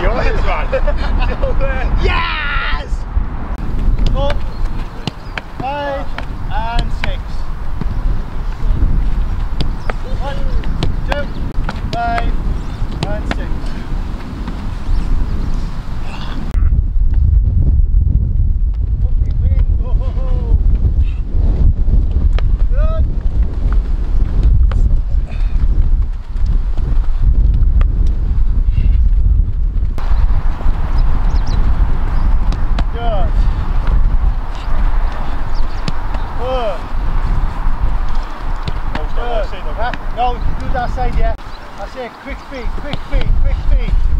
the audience one. Still. Yes! Up, eight, and six. One. side, yeah. That's it, quick feet, quick feet, quick feet.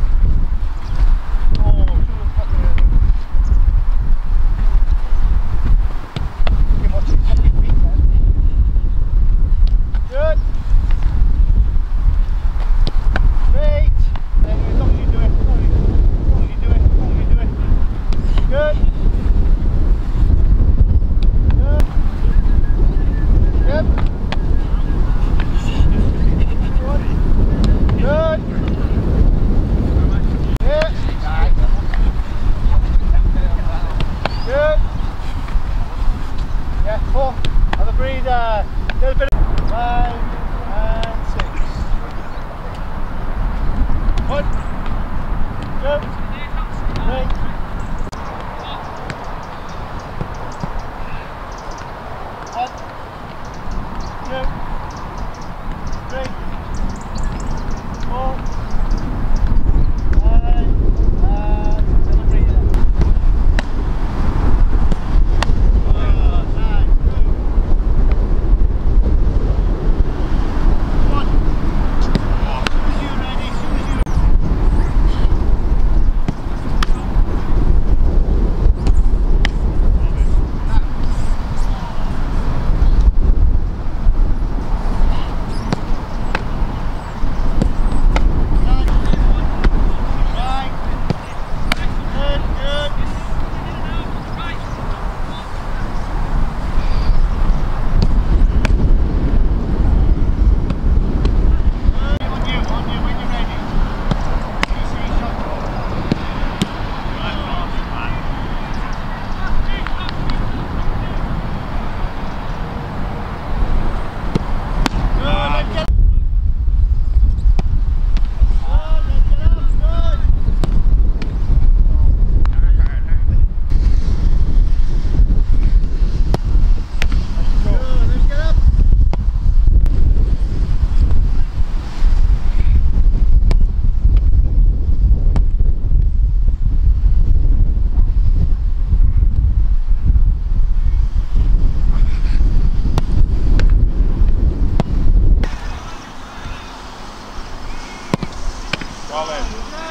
Yep. Well then.